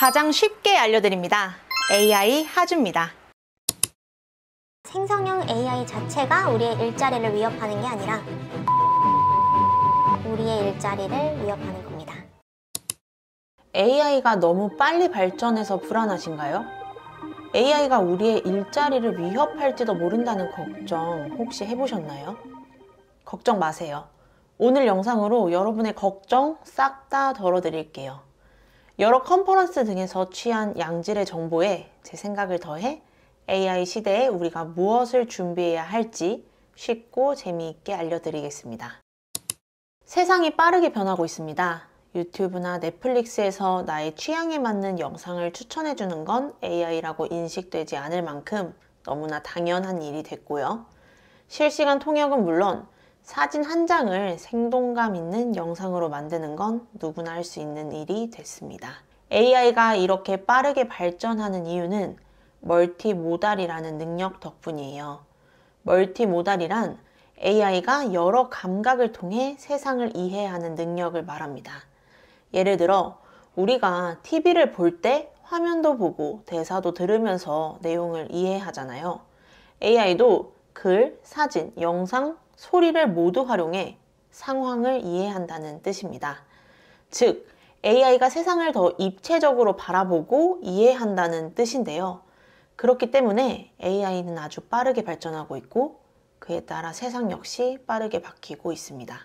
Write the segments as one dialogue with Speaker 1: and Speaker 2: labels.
Speaker 1: 가장 쉽게 알려드립니다. AI 하주입니다.
Speaker 2: 생성형 AI 자체가 우리의 일자리를 위협하는 게 아니라 우리의 일자리를 위협하는 겁니다.
Speaker 3: AI가 너무 빨리 발전해서 불안하신가요? AI가 우리의 일자리를 위협할지도 모른다는 걱정 혹시 해보셨나요? 걱정 마세요. 오늘 영상으로 여러분의 걱정 싹 다 덜어드릴게요. 여러 컨퍼런스 등에서 취한 양질의 정보에 제 생각을 더해 AI 시대에 우리가 무엇을 준비해야 할지 쉽고 재미있게 알려드리겠습니다. 세상이 빠르게 변하고 있습니다. 유튜브나 넷플릭스에서 나의 취향에 맞는 영상을 추천해주는 건 AI라고 인식되지 않을 만큼 너무나 당연한 일이 됐고요. 실시간 통역은 물론 사진 한 장을 생동감 있는 영상으로 만드는 건 누구나 할 수 있는 일이 됐습니다. AI가 이렇게 빠르게 발전하는 이유는 멀티모달이라는 능력 덕분이에요. 멀티모달이란 AI가 여러 감각을 통해 세상을 이해하는 능력을 말합니다. 예를 들어, 우리가 TV를 볼 때 화면도 보고 대사도 들으면서 내용을 이해하잖아요. AI도 글, 사진, 영상, 소리를 모두 활용해 상황을 이해한다는 뜻입니다. 즉, AI가 세상을 더 입체적으로 바라보고 이해한다는 뜻인데요. 그렇기 때문에 AI는 아주 빠르게 발전하고 있고 그에 따라 세상 역시 빠르게 바뀌고 있습니다.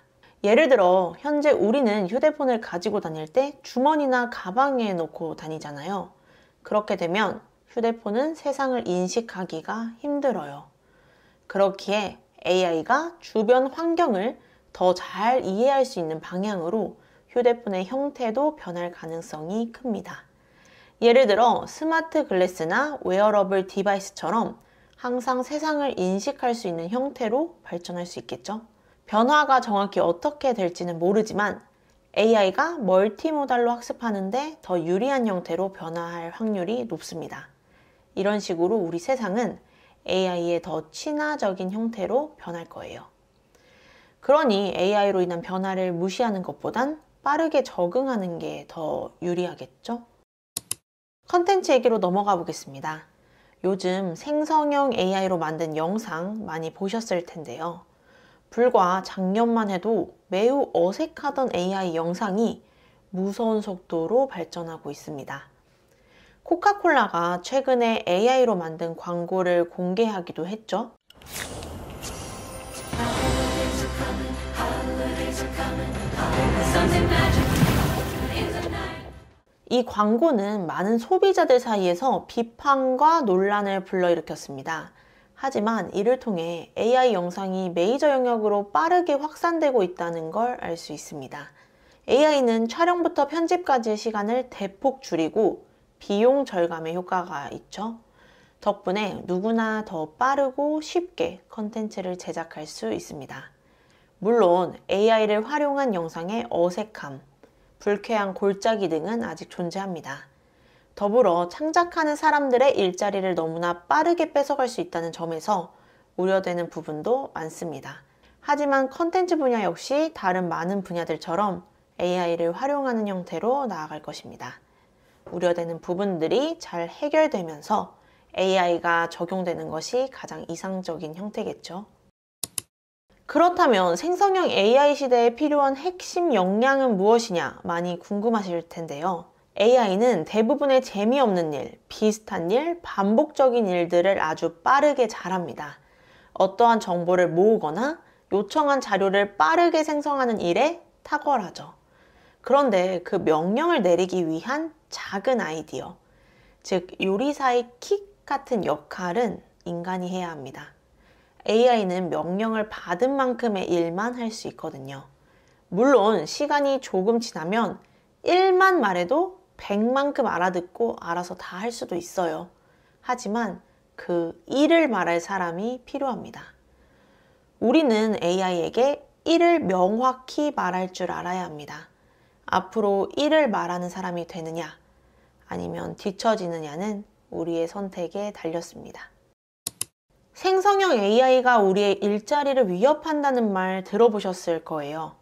Speaker 3: 예를 들어 현재 우리는 휴대폰을 가지고 다닐 때 주머니나 가방에 놓고 다니잖아요. 그렇게 되면 휴대폰은 세상을 인식하기가 힘들어요. 그렇기에 AI가 주변 환경을 더 잘 이해할 수 있는 방향으로 휴대폰의 형태도 변할 가능성이 큽니다. 예를 들어 smart glass나 wearable device처럼 항상 세상을 인식할 수 있는 형태로 발전할 수 있겠죠. 변화가 정확히 어떻게 될지는 모르지만 AI가 multimodal로 학습하는데 더 유리한 형태로 변화할 확률이 높습니다. 이런 식으로 우리 세상은 AI의 더 친화적인 형태로 변할 거예요. 그러니 AI로 인한 변화를 무시하는 것보단 빠르게 적응하는 게 더 유리하겠죠? 컨텐츠 얘기로 넘어가 보겠습니다. 요즘 생성형 AI로 만든 영상 많이 보셨을 텐데요. 불과 작년만 해도 매우 어색하던 AI 영상이 무서운 속도로 발전하고 있습니다. 코카콜라가 최근에 AI로 만든 광고를 공개하기도 했죠. 이 광고는 많은 소비자들 사이에서 비판과 논란을 불러일으켰습니다. 하지만 이를 통해 AI 영상이 메이저 영역으로 빠르게 확산되고 있다는 걸 알 수 있습니다. AI는 촬영부터 편집까지의 시간을 대폭 줄이고 비용 절감의 효과가 있죠. 덕분에 누구나 더 빠르고 쉽게 컨텐츠를 제작할 수 있습니다. 물론 AI를 활용한 영상의 어색함, 불쾌한 골짜기 등은 아직 존재합니다. 더불어 창작하는 사람들의 일자리를 너무나 빠르게 뺏어갈 수 있다는 점에서 우려되는 부분도 많습니다. 하지만 컨텐츠 분야 역시 다른 많은 분야들처럼 AI를 활용하는 형태로 나아갈 것입니다. 우려되는 부분들이 잘 해결되면서 AI가 적용되는 것이 가장 이상적인 형태겠죠. 그렇다면 생성형 AI 시대에 필요한 핵심 역량은 무엇이냐 많이 궁금하실 텐데요. AI는 대부분의 재미없는 일, 비슷한 일, 반복적인 일들을 아주 빠르게 잘합니다. 어떠한 정보를 모으거나 요청한 자료를 빠르게 생성하는 일에 탁월하죠. 그런데 그 명령을 내리기 위한 작은 아이디어, 즉 요리사의 킥 같은 역할은 인간이 해야 합니다. AI는 명령을 받은 만큼의 일만 할 수 있거든요. 물론 시간이 조금 지나면 1만 말해도 100만큼 알아듣고 알아서 다 할 수도 있어요. 하지만 그 1을 말할 사람이 필요합니다. 우리는 AI에게 1을 명확히 말할 줄 알아야 합니다. 앞으로 1을 말하는 사람이 되느냐, 아니면 뒤처지느냐는 우리의 선택에 달렸습니다. 생성형 AI가 우리의 일자리를 위협한다는 말 들어보셨을 거예요.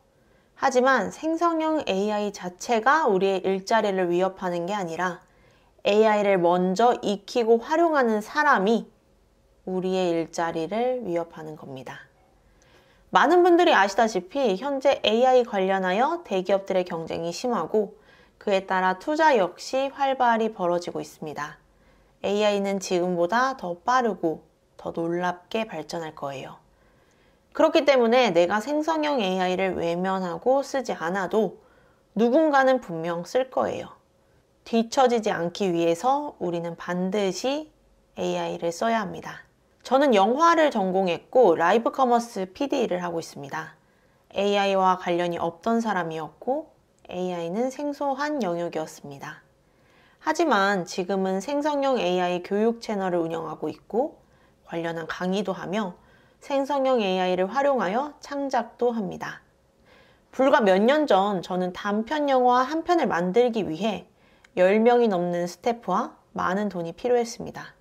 Speaker 3: 하지만 생성형 AI 자체가 우리의 일자리를 위협하는 게 아니라 AI를 먼저 익히고 활용하는 사람이 우리의 일자리를 위협하는 겁니다. 많은 분들이 아시다시피 현재 AI 관련하여 대기업들의 경쟁이 심하고 그에 따라 투자 역시 활발히 벌어지고 있습니다. AI는 지금보다 더 빠르고 더 놀랍게 발전할 거예요. 그렇기 때문에 내가 생성형 AI를 외면하고 쓰지 않아도 누군가는 분명 쓸 거예요. 뒤처지지 않기 위해서 우리는 반드시 AI를 써야 합니다. 저는 영화를 전공했고 live commerce PD 일을 하고 있습니다. AI와 관련이 없던 사람이었고 AI는 생소한 영역이었습니다. 하지만 지금은 생성형 AI 교육 채널을 운영하고 있고 관련한 강의도 하며 생성형 AI를 활용하여 창작도 합니다. 불과 몇 년 전 저는 단편 영화 한 편을 만들기 위해 10명이 넘는 스태프와 많은 돈이 필요했습니다.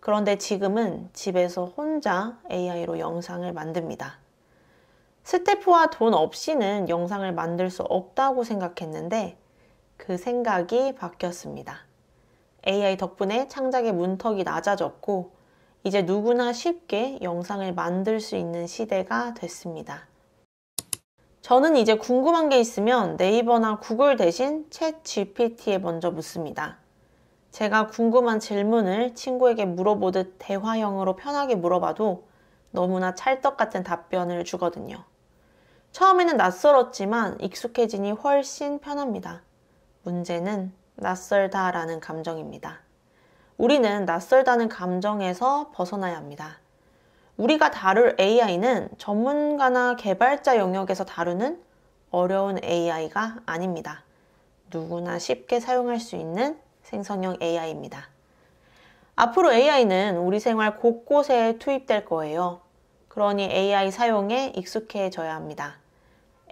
Speaker 3: 그런데 지금은 집에서 혼자 AI로 영상을 만듭니다. 스태프와 돈 없이는 영상을 만들 수 없다고 생각했는데 그 생각이 바뀌었습니다. AI 덕분에 창작의 문턱이 낮아졌고 이제 누구나 쉽게 영상을 만들 수 있는 시대가 됐습니다. 저는 이제 궁금한 게 있으면 네이버나 구글 대신 챗 GPT에 먼저 묻습니다. 제가 궁금한 질문을 친구에게 물어보듯 대화형으로 편하게 물어봐도 너무나 찰떡 같은 답변을 주거든요. 처음에는 낯설었지만 익숙해지니 훨씬 편합니다. 문제는 낯설다라는 감정입니다. 우리는 낯설다는 감정에서 벗어나야 합니다. 우리가 다룰 AI는 전문가나 개발자 영역에서 다루는 어려운 AI가 아닙니다. 누구나 쉽게 사용할 수 있는 생성형 AI입니다. 앞으로 AI는 우리 생활 곳곳에 투입될 거예요. 그러니 AI 사용에 익숙해져야 합니다.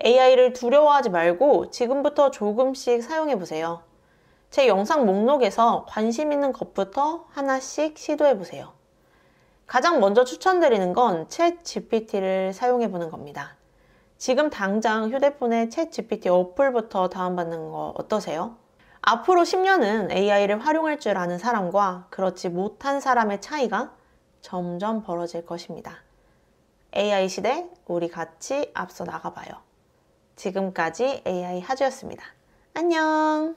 Speaker 3: AI를 두려워하지 말고 지금부터 조금씩 사용해 보세요. 제 영상 목록에서 관심 있는 것부터 하나씩 시도해 보세요. 가장 먼저 추천드리는 건 챗 GPT를 사용해 보는 겁니다. 지금 당장 휴대폰에 챗 GPT 어플부터 다운받는 거 어떠세요? 앞으로 10년은 AI를 활용할 줄 아는 사람과 그렇지 못한 사람의 차이가 점점 벌어질 것입니다. AI 시대, 우리 같이 앞서 나가봐요. 지금까지 AI 하주였습니다. 안녕!